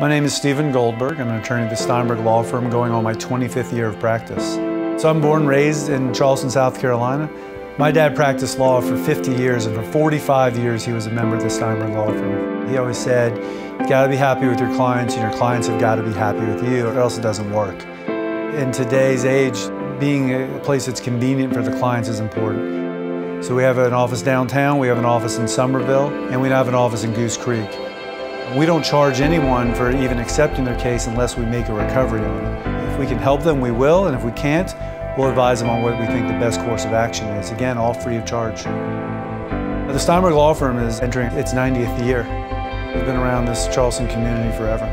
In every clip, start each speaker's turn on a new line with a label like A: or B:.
A: My name is Steven Goldberg. I'm an attorney at the Steinberg Law Firm going on my 25th year of practice. So I'm born and raised in Charleston, South Carolina. My dad practiced law for 50 years and for 45 years he was a member of the Steinberg Law Firm. He always said, you gotta be happy with your clients and your clients have gotta be happy with you or else it doesn't work. In today's age, being a place that's convenient for the clients is important. So we have an office downtown, we have an office in Summerville, and we have an office in Goose Creek. We don't charge anyone for even accepting their case unless we make a recovery on it. If we can help them, we will, and if we can't, we'll advise them on what we think the best course of action is. Again, all free of charge. The Steinberg Law Firm is entering its 90th year. We've been around this Charleston community forever.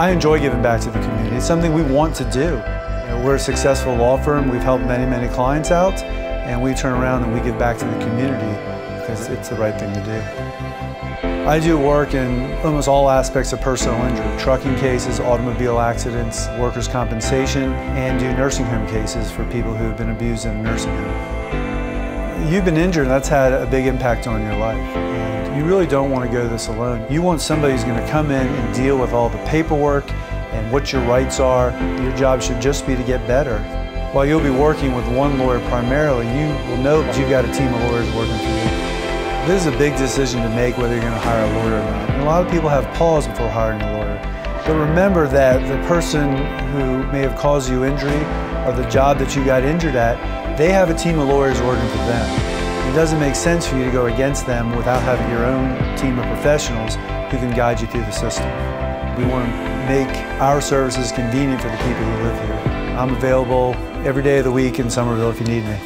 A: I enjoy giving back to the community. It's something we want to do. You know, we're a successful law firm. We've helped many, many clients out, and we turn around and we give back to the community because it's the right thing to do. I do work in almost all aspects of personal injury, trucking cases, automobile accidents, workers' compensation, and do nursing home cases for people who have been abused in a nursing home. You've been injured, and that's had a big impact on your life. And you really don't want to go this alone. You want somebody who's going to come in and deal with all the paperwork and what your rights are. Your job should just be to get better. While you'll be working with one lawyer primarily, you will know that you've got a team of lawyers working for you. This is a big decision to make whether you're going to hire a lawyer or not. And a lot of people have pause before hiring a lawyer. But remember that the person who may have caused you injury or the job that you got injured at, they have a team of lawyers working for them. It doesn't make sense for you to go against them without having your own team of professionals who can guide you through the system. We want to make our services convenient for the people who live here. I'm available every day of the week in Summerville if you need me.